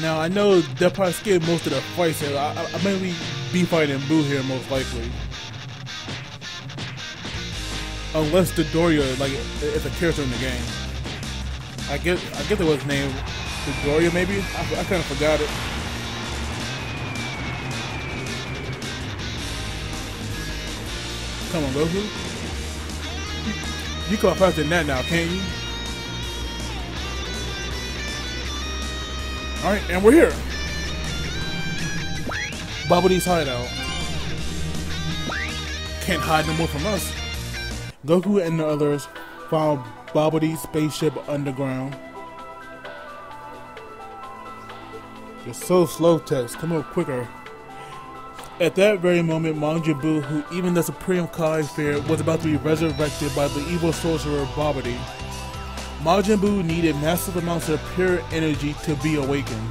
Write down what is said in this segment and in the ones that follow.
Now I know they'll probably skip most of the fights, so I, I, I mainly be fighting Boo here most likely. Unless Dodoria like is a character in the game. I get I get the what's name Dodoria maybe? I, I kinda forgot it. Come on, Goku. You can faster than that now, can't you? Alright, and we're here. Babidi's hideout. Can't hide no more from us. Goku and the others found Babidi's spaceship underground. You're so slow, Text. Come up quicker. At that very moment, Majin Buu, who even the Supreme Kai feared, was about to be resurrected by the evil sorcerer Babidi. Majin Buu needed massive amounts of pure energy to be awakened.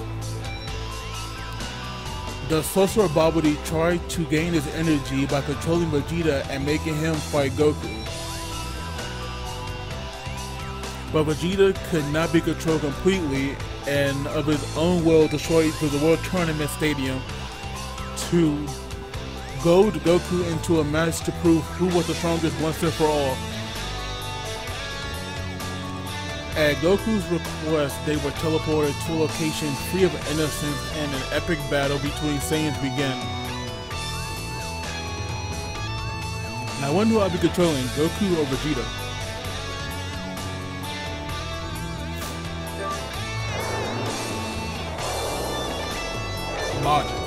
The sorcerer Babidi tried to gain his energy by controlling Vegeta and making him fight Goku. But Vegeta could not be controlled completely and of his own will destroyed through the World Tournament Stadium to goad Goku into a match to prove who was the strongest once and for all. At Goku's request, they were teleported to a location free of innocence and an epic battle between Saiyans began. I wonder who I'll be controlling, Goku or Vegeta? Majin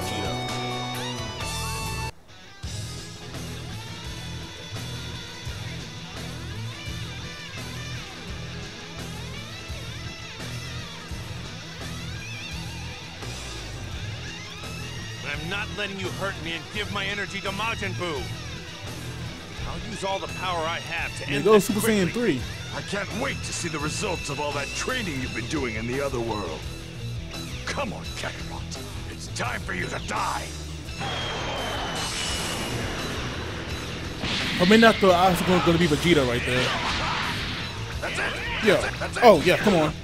letting you hurt me and give my energy to Majin Buu. I'll use all the power I have to There end goes this Super Saiyan 3. I can't wait to see the results of all that training you've been doing in the other world. Come on, Kakarot. It's time for you to die. I mean, not the I was going to be Vegeta right there. That's it. Yeah. Oh, yeah, come on.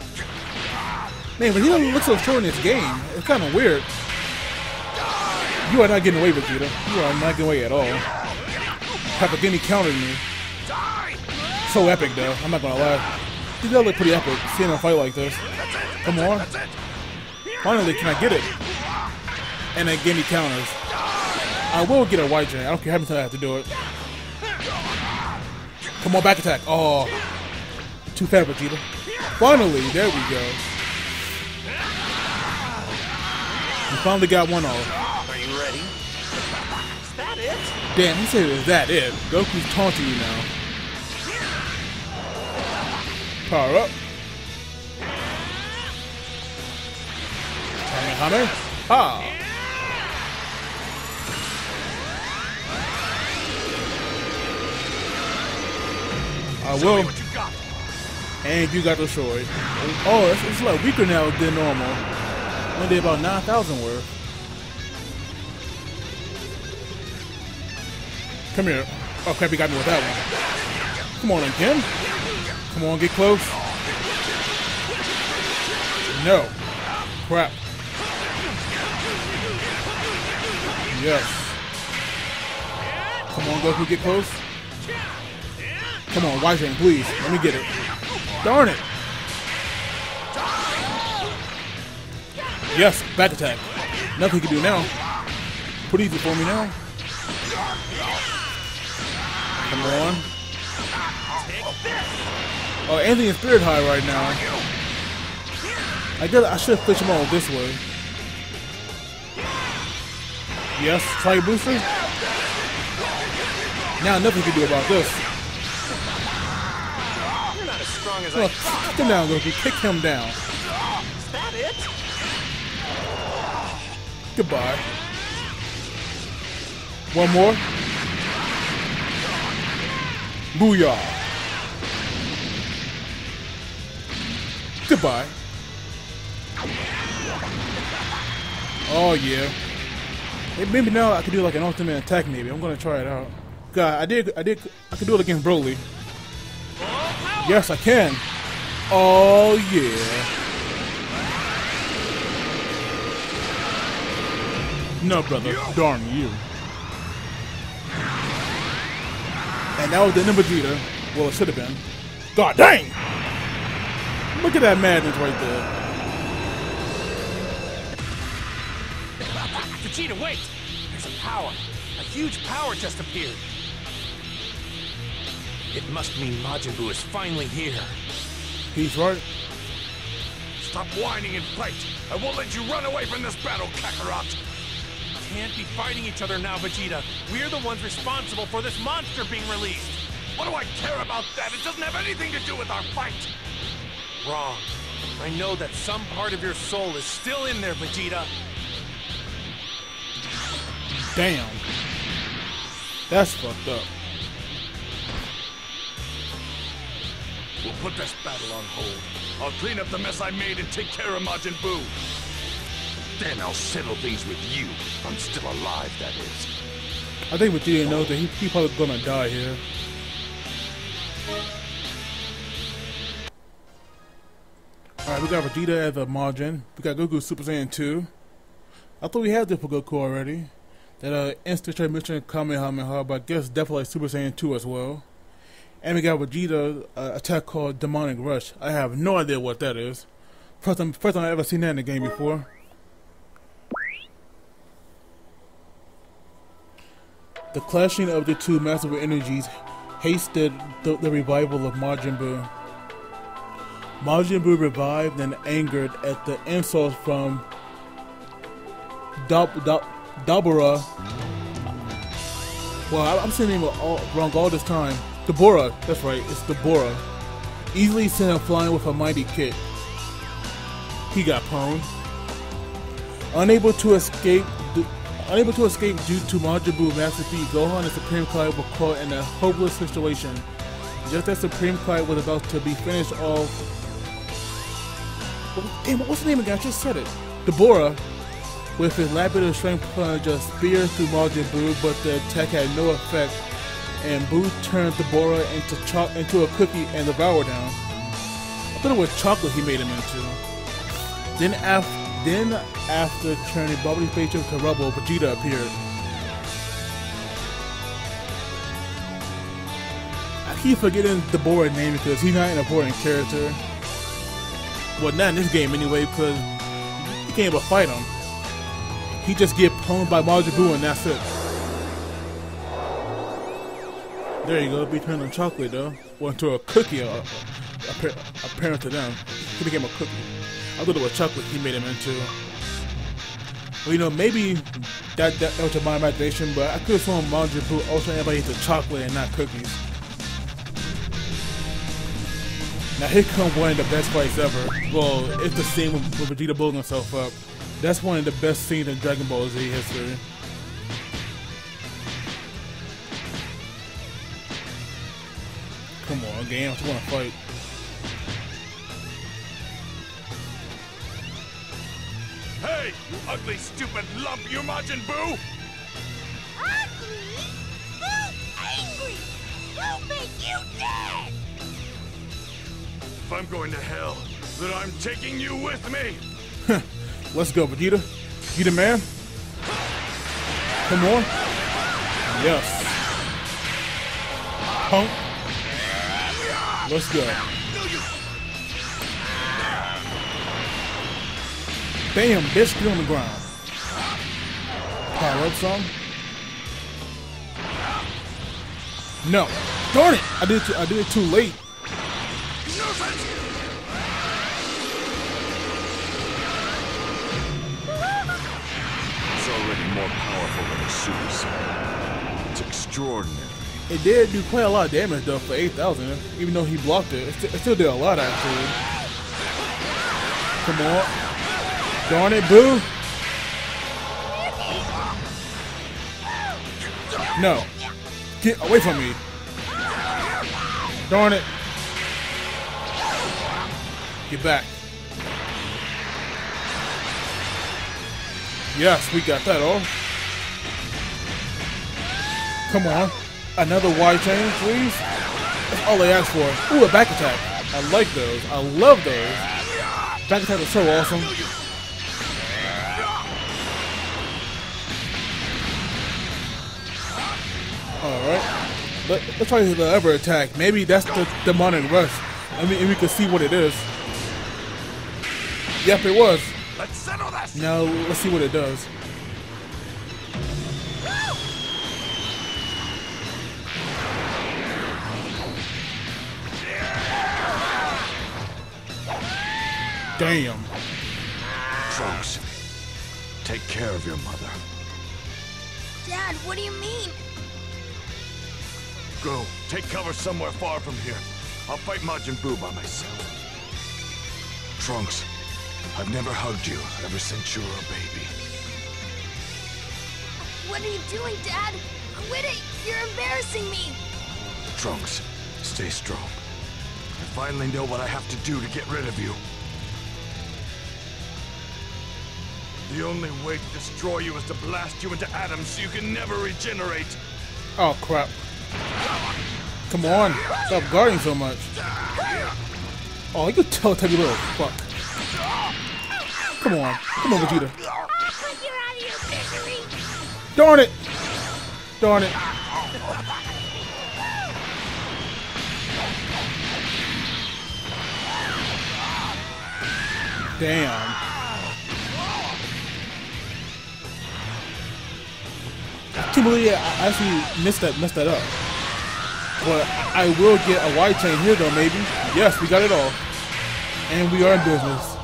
Man, but he doesn't look so short in this game. It's kind of weird. You are not getting away, Vegeta. You are not getting away at all. Papagini countered me. So epic, though. I'm not gonna lie. He does look pretty epic, seeing a fight like this. Come on. Finally, can I get it? And then give me counters. I will get a white drain. I don't care how many times I have to do it. Come on, back attack. Oh, too fat, Vegeta. Finally, there we go. We finally got one off. Are you ready? Is that it? Damn, he said, is that it? Goku's taunting you now. Power up. Kamehameha. Ha! I will. what you got. And you got destroyed. Oh, it's, it's a lot weaker now than normal. Only did about 9,000 worth. Come here. Oh crap, he got me with that one. Come on again. Come on, get close. No. Crap. Yes. Come on, Goku, get close. Come on, White please. Let me get it. Darn it. Yes, back attack. Nothing he can do now. Pretty easy for me now. Come on. Oh, Anthony is spirit high right now. I guess I should switch him all this way. Yes, try booster. Now nothing you can do about this. You're not as strong as I Well, kick him down, Goku. Kick him down. Is that it? Goodbye. One more. Booyah. Goodbye. Oh yeah. Maybe now I could do like an ultimate attack. Maybe I'm gonna try it out. God, I did. I did. I could do it against Broly. Yes, I can. Oh yeah. No, brother. Darn you. And that was the end of Vegeta. Well, it should have been. God dang! Look at that madness right there. Vegeta, wait! There's a power. A huge power just appeared. It must mean Majin Buu is finally here. He's right. Stop whining and fight! I won't let you run away from this battle, Kakarot! Can't be fighting each other now, Vegeta. We're the ones responsible for this monster being released. What do I care about that? It doesn't have anything to do with our fight! Wrong. I know that some part of your soul is still in there, Vegeta. Damn. That's fucked up. We'll put this battle on hold. I'll clean up the mess I made and take care of Majin Buu. Then I'll settle things with you. I'm still alive, that is. I think Vegeta knows that he, he probably gonna die here. Alright, we got Vegeta as a Majin. We got Goku Super Saiyan 2. I thought we had this for Goku already. That uh, instant transmission Kamehameha, but I guess definitely Super Saiyan 2 as well. And we got Vegeta uh, attack called Demonic Rush. I have no idea what that is. First time, first time I've ever seen that in the game before. The clashing of the two massive energies hasted the, the revival of Majin Buu. Majin Buu revived and angered at the insults from Dab, Dab, Dabura. Well, I'm saying name all, wrong all this time. Dabura, that's right, it's Dabura. Easily sent him flying with a mighty kick. He got pwned. Unable to escape, unable to escape due to Majin Buu Master Defeat, Gohan and Supreme Kai were caught in a hopeless situation. Just as Supreme Kai was about to be finished off, damn, what's the name again? I just said it. Dabura, with his lapidary strength plunge a spear through Majin Buu, but the attack had no effect, and Boo turned Dabura into cho- into a cookie and devoured him. I thought it was chocolate he made him into. Then after, then after turning Bubbly face into rubble, Vegeta appeared. I keep forgetting Dabura's name because he's not an important character. Well, not in this game anyway, because you can't even fight him. He just get pwned by Majin Buu and that's it. There you go, be turned on chocolate though. Well, into a cookie, uh, appa- apparent to them. He became a cookie. I thought it was chocolate he made him into. Well, you know, maybe that, that, was my imagination, but I could have sworn Majin Buu also everybody into chocolate and not cookies. Now here comes one of the best fights ever. Well, it's the same with, with Vegeta blowing himself up. That's one of the best scenes in Dragon Ball Z history. Come on, game. I just want to fight. You ugly, stupid lump, you Majin Buu! Ugly? Who's angry? Who make you dead? If I'm going to hell, then I'm taking you with me! Let's go, Vegeta. You the man? Come on. Yes. Punk. Let's go. Bam, bitch, get on the ground. Power up some. No. Darn it! I did it too, I did it too late. It's already more powerful than a Saiyan. It's extraordinary. It did do quite a lot of damage though for 8,000, even though he blocked. It, it still did a lot actually. Come on. Darn it, Boo. No. Get away from me. Darn it. Get back. Yes, we got that all. Come on. Another wide chain, please. That's all they asked for. Ooh, a back attack. I like those. I love those. Back attack is so awesome. Let, let's try the other attack. Maybe that's the demonic rush. I mean, and we can see what it is. Yep, it was. Let's settle this! Now, let's see what it does. Damn. Trunks, take care of your mother. Dad, what do you mean? Go, take cover somewhere far from here. I'll fight Majin Buu by myself. Trunks, I've never hugged you ever since you were a baby. What are you doing, Dad? Quit it! You're embarrassing me! Trunks, stay strong. I finally know what I have to do to get rid of you. The only way to destroy you is to blast you into atoms so you can never regenerate. Oh, crap. Come on. Stop guarding so much. Oh, you tell Teletubby little fuck. Come on. Come on, Vegeta. Darn it! Darn it. Damn. Can't believe I I actually missed that messed that up. But I will get a white chain here though, maybe. Yes, we got it all. And we are in business.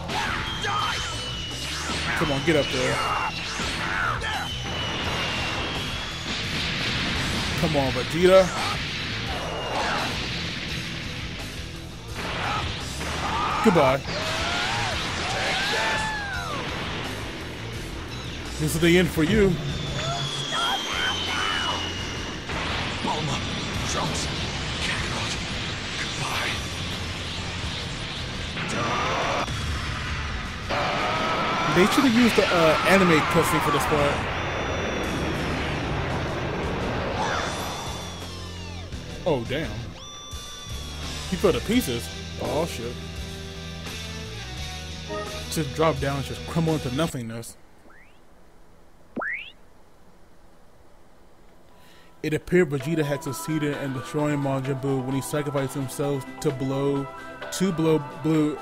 Come on, get up there. Come on, Vegeta. Goodbye. This is the end for you. They should have used the uh, anime cutscene for this part. Oh damn! He fell to pieces. Oh shit! Just drop down and just crumble into nothingness. It appeared Vegeta had succeeded in destroying Majin Buu when he sacrificed himself to blow to blow Blue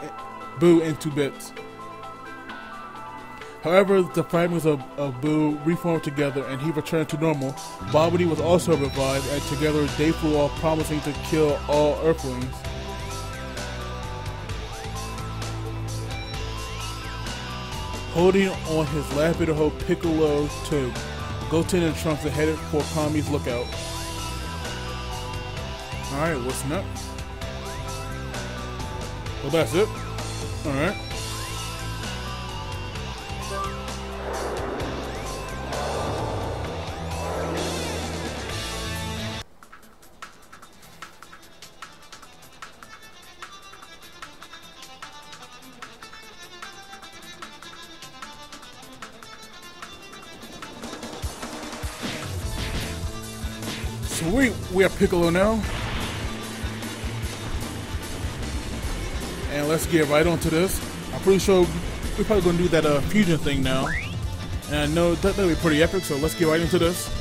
Buu into bits. However, the fragments of, of Boo reformed together and he returned to normal. Babidi was also revived and together they flew off promising to kill all Earthlings. Holding on his last bit of hope, Piccolo took Goten and Trunks and headed for Kami's lookout. Alright, what's next? Well, that's it. Alright. Sweet, we are Piccolo now. And let's get right onto this. I'm pretty sure we're probably gonna do that uh, fusion thing now. And I know that that'll be pretty epic, so let's get right into this.